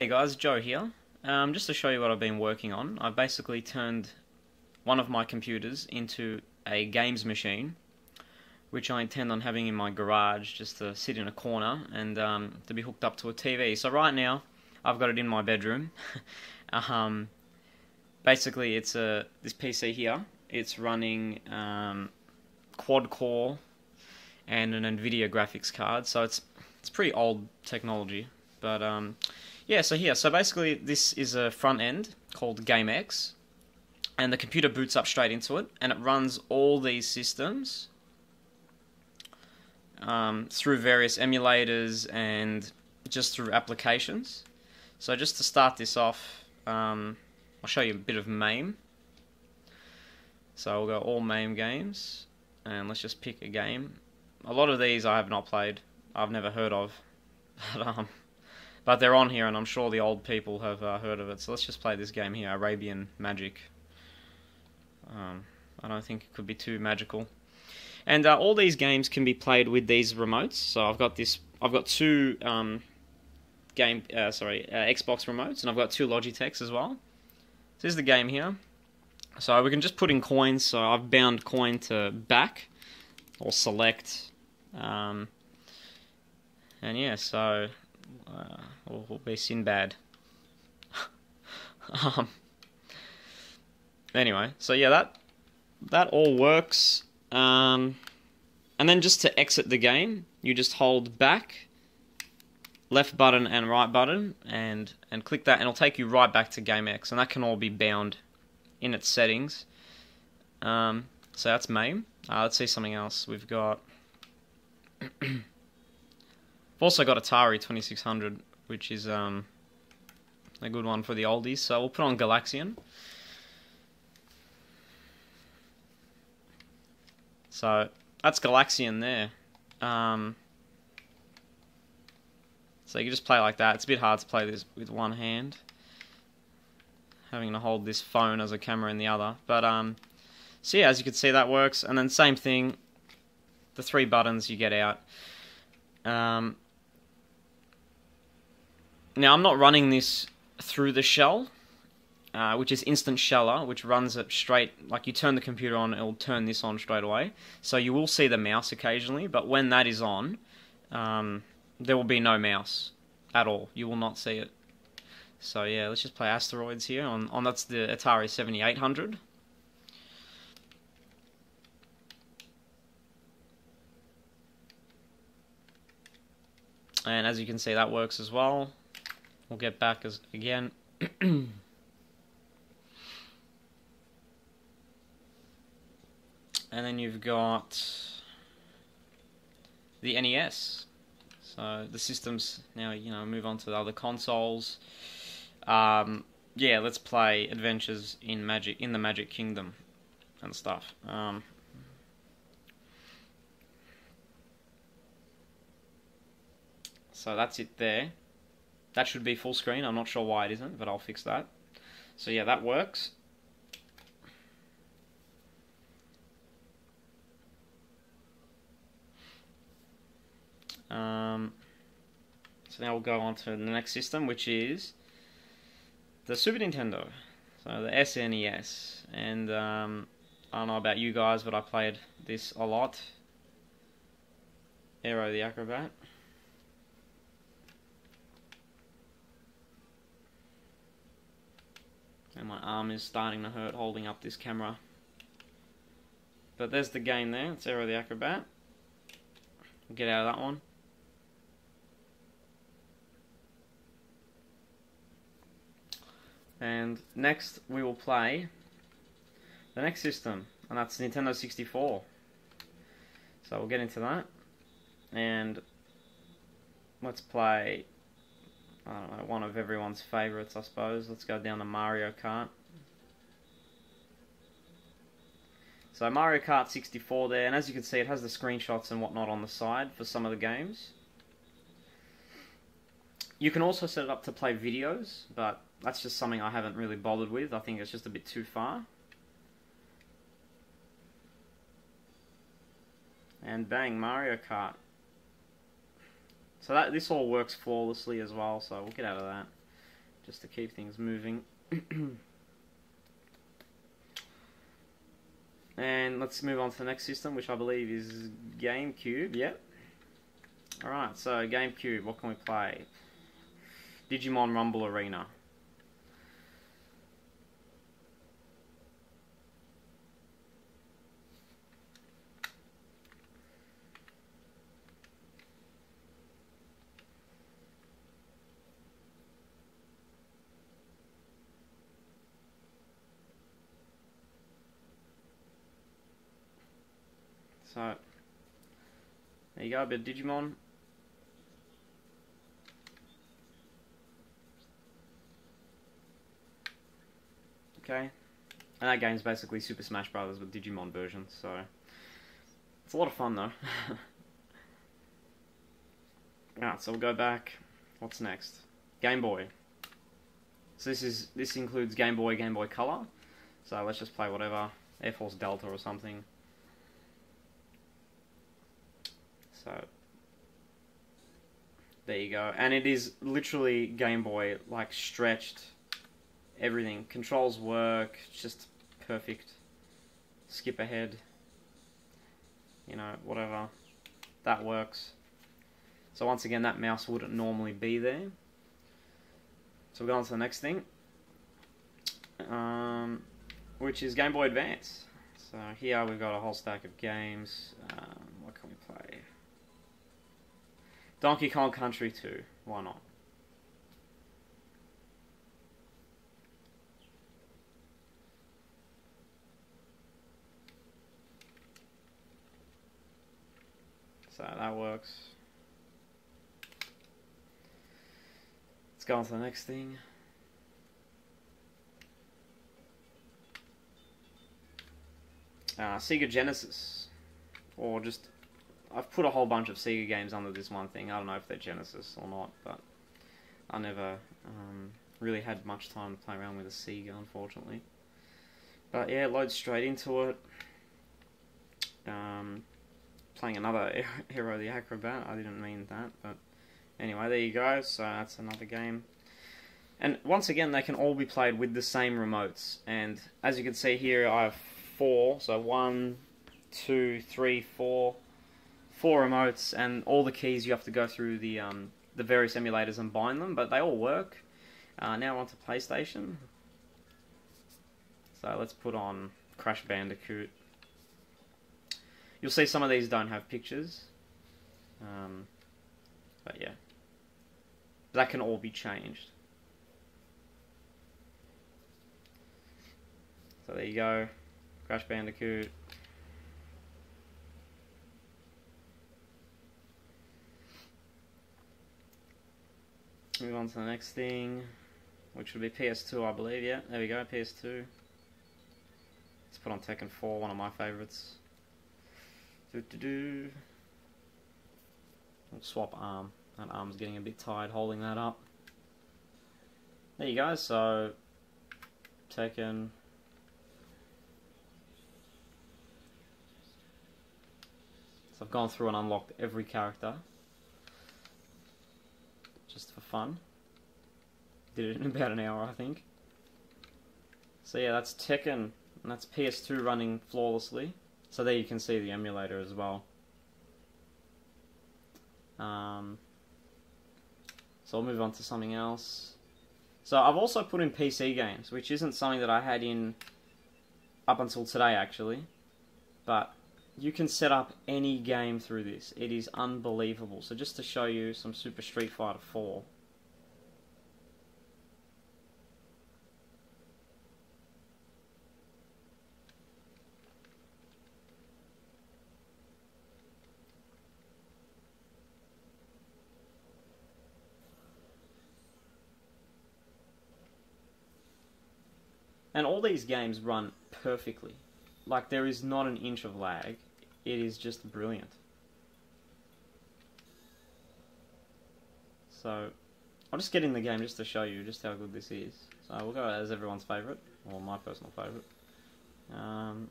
Hey guys, Joe here. Um, just to show you what I've been working on, I've basically turned one of my computers into a games machine, which I intend on having in my garage just to sit in a corner and um, to be hooked up to a TV. So right now, I've got it in my bedroom. um, basically, it's a this PC here. It's running um, quad core and an NVIDIA graphics card, so it's it's pretty old technology, but um, yeah, so here, so basically this is a front end called GameEx, and the computer boots up straight into it, and it runs all these systems um, through various emulators and just through applications. So just to start this off, um, I'll show you a bit of MAME. So we'll go all MAME games, and let's just pick a game. A lot of these I have not played, I've never heard of, but um, but they're on here, and I'm sure the old people have uh, heard of it. So let's just play this game here, Arabian Magic. Um, I don't think it could be too magical. And uh, all these games can be played with these remotes. So I've got this. I've got two um, game. Uh, sorry, uh, Xbox remotes, and I've got two Logitechs as well. So This is the game here. So we can just put in coins. So I've bound coin to back or select. Um, and yeah, so uh, will be Sinbad. um, anyway, so yeah, that that all works. Um, and then just to exit the game, you just hold back, left button and right button, and and click that, and it'll take you right back to GameEx, and that can all be bound in its settings. Um, so that's MAME. Uh, let's see something else. We've got. I've also got Atari 2600, which is um, a good one for the oldies. So we'll put on Galaxian. So that's Galaxian there. Um, so you can just play like that. It's a bit hard to play this with one hand. Having to hold this phone as a camera in the other. But um, so yeah, as you can see, that works. And then same thing, the three buttons you get out. Um, now I'm not running this through the shell, uh, which is Instant Sheller, which runs it straight, like you turn the computer on, it'll turn this on straight away. So you will see the mouse occasionally, but when that is on, um, there will be no mouse at all. You will not see it. So yeah, let's just play Asteroids here on, on that's the Atari 7800. And as you can see, that works as well. We'll get back as again. and then you've got the NES. So the systems now, you know, move on to the other consoles. Um, yeah, let's play Adventures in Magic in the Magic Kingdom and stuff. Um, so that's it there. That should be full screen. I'm not sure why it isn't, but I'll fix that. So yeah, that works. Um, so now we'll go on to the next system, which is the Super Nintendo. So the SNES. And um, I don't know about you guys, but I played this a lot. Aero the Acrobat. And my arm is starting to hurt holding up this camera. But there's the game there. It's Aero the Acrobat. We'll get out of that one. And next we will play the next system, and that's Nintendo 64. So we'll get into that. And let's play I don't know, one of everyone's favourites, I suppose. Let's go down to Mario Kart. So Mario Kart 64 there, and as you can see, it has the screenshots and whatnot on the side for some of the games. You can also set it up to play videos, but that's just something I haven't really bothered with. I think it's just a bit too far. And bang, Mario Kart. So that this all works flawlessly as well, so we'll get out of that. just to keep things moving. and let's move on to the next system, which I believe is GameCube. Yep. Alright, so GameCube, what can we play? Digimon Rumble Arena. So, there you go, a bit of Digimon. Okay, and that game's basically Super Smash Brothers with Digimon version, so it's a lot of fun though. Alright, so we'll go back. What's next? Game Boy. So this is this includes Game Boy, Game Boy Color. So let's just play whatever Air Force Delta or something. So there you go. And it is literally Game Boy, like stretched. Everything. Controls work, just perfect. Skip ahead. You know, whatever. That works. So once again, that mouse wouldn't normally be there. So we'll go on to the next thing. Um, which is Game Boy Advance. So here we've got a whole stack of games. Um, Donkey Kong Country 2. Why not? So that works. Let's go on to the next thing. Uh, Sega Genesis. Or just I've put a whole bunch of Sega games under this one thing. I don't know if they're Genesis or not, but I never um, really had much time to play around with a Sega, unfortunately. But yeah, load straight into it. Um, playing another Aero the Acrobat. I didn't mean that, but anyway, there you go. So that's another game. And once again, they can all be played with the same remotes. And as you can see here, I have four. So one, two, three, four four remotes, and all the keys you have to go through the um, the various emulators and bind them, but they all work. Uh, now onto PlayStation. So let's put on Crash Bandicoot. You'll see some of these don't have pictures, um, but yeah, that can all be changed. So there you go, Crash Bandicoot. Move on to the next thing, which would be PS2, I believe. Yeah, there we go, PS2. Let's put on Tekken 4, one of my favourites. Do do do. We'll swap arm. That arm's getting a bit tired holding that up. There you go. So Tekken. So I've gone through and unlocked every character fun. Did it in about an hour, I think. So yeah, that's Tekken, and that's PS2 running flawlessly. So there you can see the emulator as well. Um, so I'll move on to something else. So I've also put in PC games, which isn't something that I had in up until today actually. But you can set up any game through this. It is unbelievable. So just to show you some Super Street Fighter 4. And all these games run perfectly. Like, there is not an inch of lag. It is just brilliant. So, I'll just get in the game just to show you just how good this is. So we'll go as everyone's favourite, or my personal favourite. Um,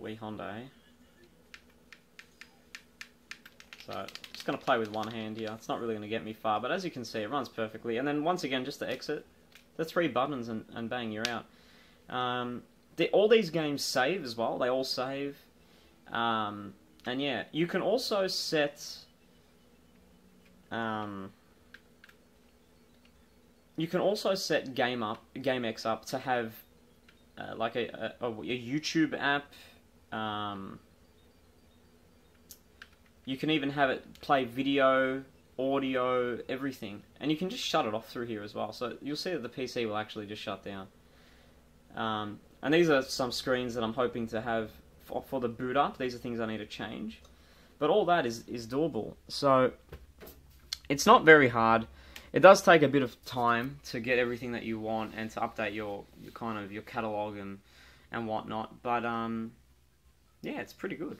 Wii Hyundai. So, just going to play with one hand here. It's not really going to get me far, but as you can see, it runs perfectly. And then once again, just to exit, the three buttons and, and bang, you're out. Um, the, all these games save as well. They all save. Um, and yeah, you can also set... Um, you can also set Game Up, GameEx up to have uh, like a, a, a, YouTube app. Um, you can even have it play video, audio, everything, and you can just shut it off through here as well. So you'll see that the PC will actually just shut down. Um, and these are some screens that I'm hoping to have for, for the boot up. These are things I need to change, but all that is is doable. So it's not very hard it does take a bit of time to get everything that you want and to update your, your kind of your catalog and and whatnot. But um, yeah, it's pretty good.